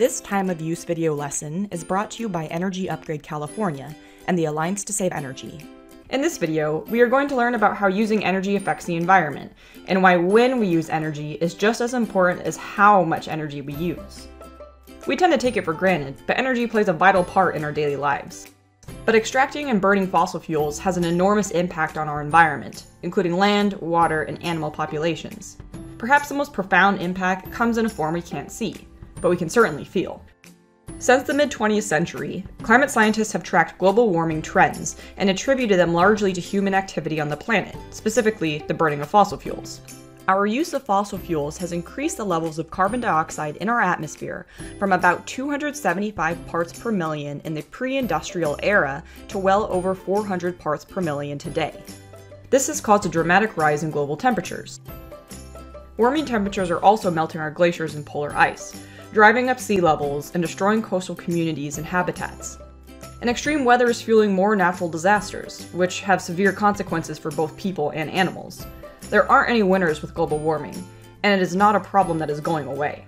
This time of use video lesson is brought to you by Energy Upgrade California and the Alliance to Save Energy. In this video, we are going to learn about how using energy affects the environment, and why when we use energy is just as important as how much energy we use. We tend to take it for granted, but energy plays a vital part in our daily lives. But extracting and burning fossil fuels has an enormous impact on our environment, including land, water, and animal populations. Perhaps the most profound impact comes in a form we can't see, but we can certainly feel. Since the mid 20th century, climate scientists have tracked global warming trends and attributed them largely to human activity on the planet, specifically the burning of fossil fuels. Our use of fossil fuels has increased the levels of carbon dioxide in our atmosphere from about 275 parts per million in the pre industrial era to well over 400 parts per million today. This has caused a dramatic rise in global temperatures. Warming temperatures are also melting our glaciers and polar ice, driving up sea levels and destroying coastal communities and habitats. And extreme weather is fueling more natural disasters, which have severe consequences for both people and animals. There aren't any winners with global warming, and it is not a problem that is going away.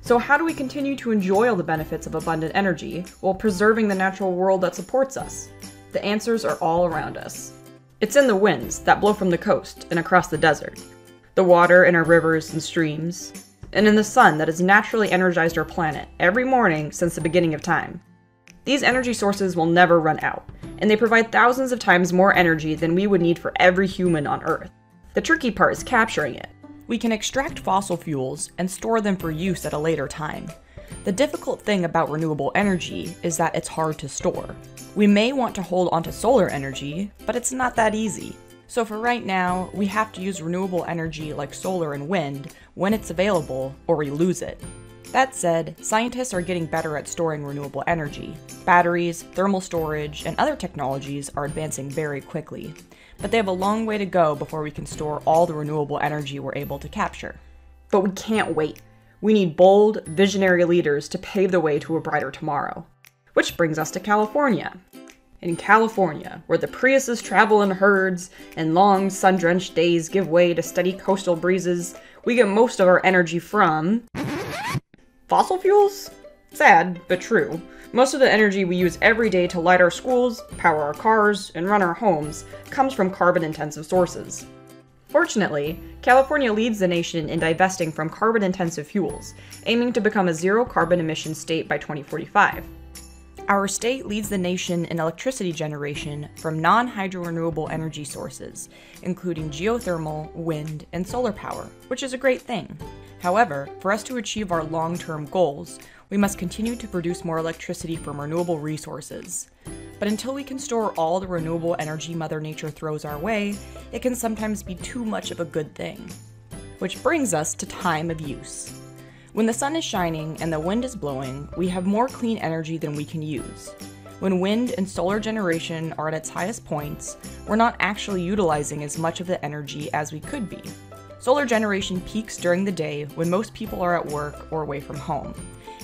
So, how do we continue to enjoy all the benefits of abundant energy while preserving the natural world that supports us? The answers are all around us. It's in the winds that blow from the coast and across the desert, the water in our rivers and streams, and in the sun that has naturally energized our planet every morning since the beginning of time. These energy sources will never run out, and they provide thousands of times more energy than we would need for every human on Earth. The tricky part is capturing it. We can extract fossil fuels and store them for use at a later time. The difficult thing about renewable energy is that it's hard to store. We may want to hold onto solar energy, but it's not that easy. So for right now, we have to use renewable energy like solar and wind when it's available or we lose it. That said, scientists are getting better at storing renewable energy. Batteries, thermal storage, and other technologies are advancing very quickly, but they have a long way to go before we can store all the renewable energy we're able to capture. But we can't wait. We need bold, visionary leaders to pave the way to a brighter tomorrow. Which brings us to California in California, where the Priuses travel in herds and long sun drenched days give way to steady coastal breezes, we get most of our energy from. fossil fuels? Sad, but true. Most of the energy we use every day to light our schools, power our cars, and run our homes comes from carbon intensive sources. Fortunately, California leads the nation in divesting from carbon intensive fuels, aiming to become a zero carbon emission state by 2045. Our state leads the nation in electricity generation from non hydro renewable energy sources, including geothermal, wind, and solar power, which is a great thing. However, for us to achieve our long term goals, we must continue to produce more electricity from renewable resources. But until we can store all the renewable energy Mother Nature throws our way, it can sometimes be too much of a good thing. Which brings us to time of use. When the sun is shining and the wind is blowing, we have more clean energy than we can use. When wind and solar generation are at its highest points, we're not actually utilizing as much of the energy as we could be. Solar generation peaks during the day when most people are at work or away from home,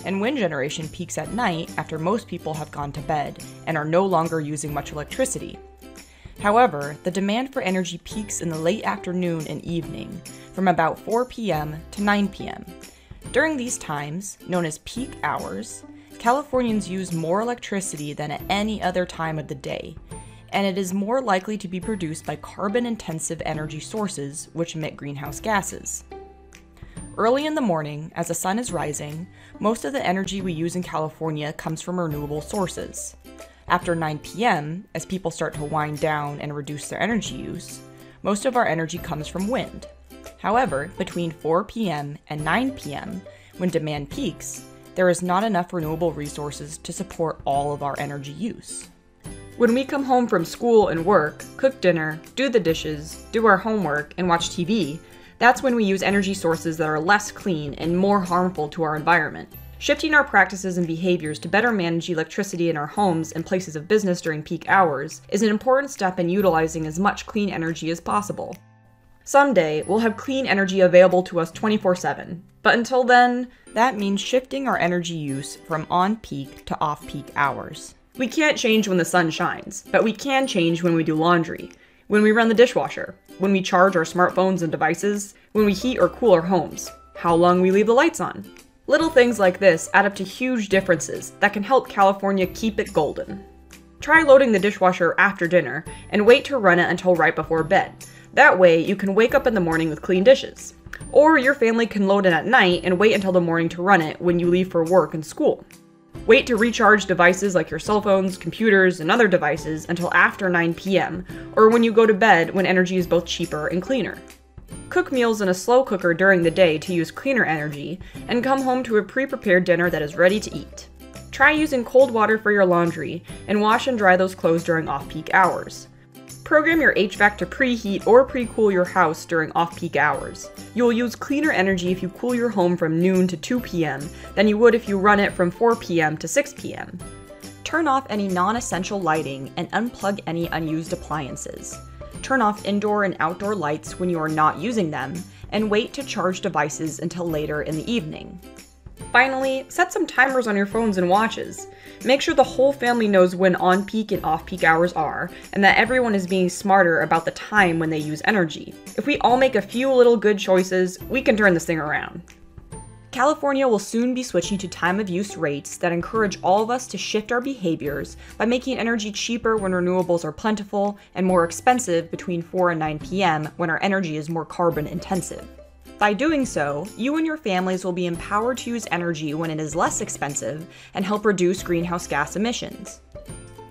and wind generation peaks at night after most people have gone to bed and are no longer using much electricity. However, the demand for energy peaks in the late afternoon and evening, from about 4 p.m. to 9 p.m., during these times, known as peak hours, Californians use more electricity than at any other time of the day, and it is more likely to be produced by carbon intensive energy sources which emit greenhouse gases. Early in the morning, as the sun is rising, most of the energy we use in California comes from renewable sources. After 9 p.m., as people start to wind down and reduce their energy use, most of our energy comes from wind. However, between 4 p.m. and 9 p.m., when demand peaks, there is not enough renewable resources to support all of our energy use. When we come home from school and work, cook dinner, do the dishes, do our homework, and watch TV, that's when we use energy sources that are less clean and more harmful to our environment. Shifting our practices and behaviors to better manage electricity in our homes and places of business during peak hours is an important step in utilizing as much clean energy as possible. Someday, we'll have clean energy available to us 24 7. But until then, that means shifting our energy use from on peak to off peak hours. We can't change when the sun shines, but we can change when we do laundry, when we run the dishwasher, when we charge our smartphones and devices, when we heat or cool our homes, how long we leave the lights on. Little things like this add up to huge differences that can help California keep it golden. Try loading the dishwasher after dinner and wait to run it until right before bed. That way, you can wake up in the morning with clean dishes. Or your family can load it at night and wait until the morning to run it when you leave for work and school. Wait to recharge devices like your cell phones, computers, and other devices until after 9 p.m., or when you go to bed when energy is both cheaper and cleaner. Cook meals in a slow cooker during the day to use cleaner energy, and come home to a pre prepared dinner that is ready to eat. Try using cold water for your laundry, and wash and dry those clothes during off peak hours. Program your HVAC to preheat or pre-cool your house during off-peak hours. You will use cleaner energy if you cool your home from noon to 2 p.m. than you would if you run it from 4 p.m. to 6 p.m. Turn off any non-essential lighting and unplug any unused appliances. Turn off indoor and outdoor lights when you are not using them, and wait to charge devices until later in the evening. Finally, set some timers on your phones and watches. Make sure the whole family knows when on peak and off peak hours are, and that everyone is being smarter about the time when they use energy. If we all make a few little good choices, we can turn this thing around. California will soon be switching to time of use rates that encourage all of us to shift our behaviors by making energy cheaper when renewables are plentiful and more expensive between 4 and 9 p.m. when our energy is more carbon intensive. By doing so, you and your families will be empowered to use energy when it is less expensive and help reduce greenhouse gas emissions.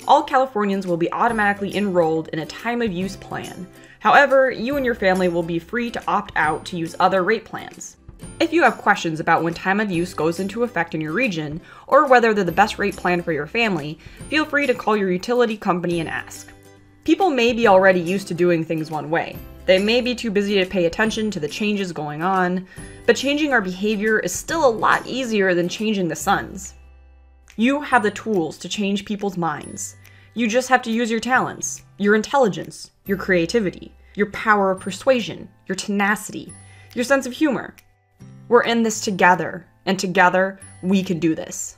All Californians will be automatically enrolled in a time of use plan. However, you and your family will be free to opt out to use other rate plans. If you have questions about when time of use goes into effect in your region, or whether they're the best rate plan for your family, feel free to call your utility company and ask. People may be already used to doing things one way, they may be too busy to pay attention to the changes going on, but changing our behavior is still a lot easier than changing the sun's. You have the tools to change people's minds. You just have to use your talents, your intelligence, your creativity, your power of persuasion, your tenacity, your sense of humor. We're in this together, and together we can do this.